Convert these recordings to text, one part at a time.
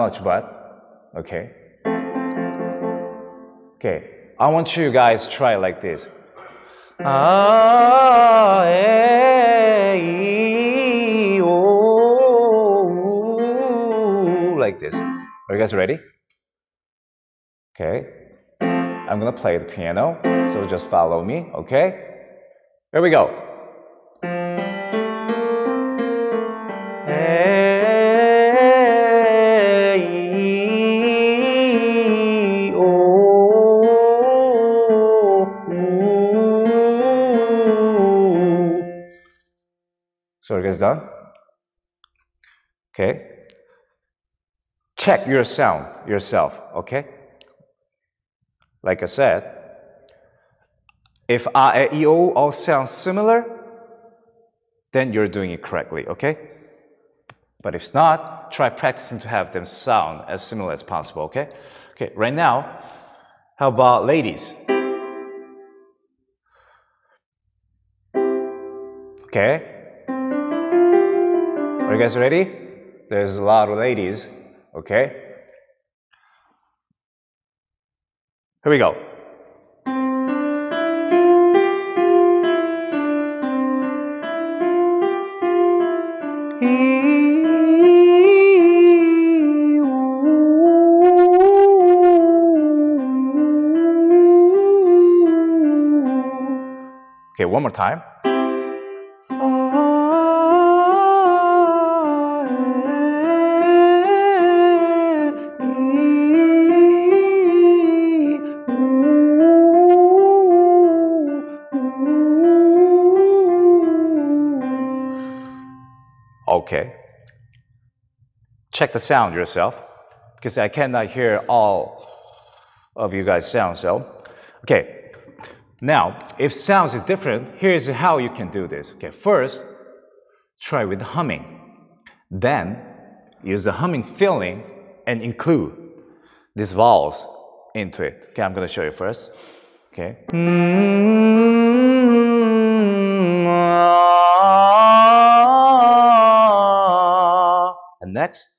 much, but okay. Okay, I want you guys try like this. Ah, eh, oh, like this. Are you guys ready? Okay. I'm gonna play the piano, so just follow me, okay? Here we go. So, you guys done? Okay. Check your sound yourself, okay? Like I said, if A, E, I, O all sound similar, then you're doing it correctly, okay? But if not, try practicing to have them sound as similar as possible, okay? Okay, right now, how about ladies? Okay? Are you guys ready? There's a lot of ladies, okay? Here we go. Okay, one more time. Oh. Okay. Check the sound yourself because I cannot hear all of you guys' sound. So, okay. Now, if sounds is different, here's how you can do this. Okay, first, try with humming. Then, use the humming feeling and include these vowels into it. Okay, I'm to show you first. Okay. And next.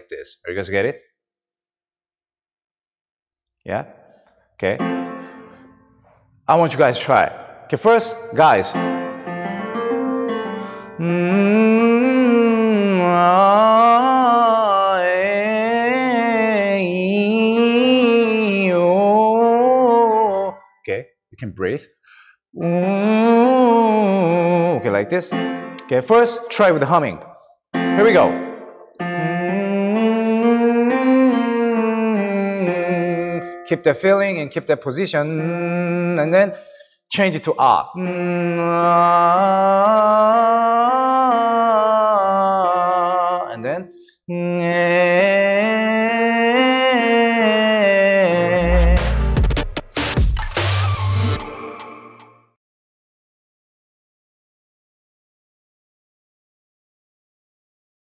Like this. Are you guys get it? Yeah? Okay. I want you guys to try. Okay, first, guys. Okay, you can breathe. Okay, like this. Okay, first, try with the humming. Here we go. Keep that feeling and keep that position, and then change it to ah. And then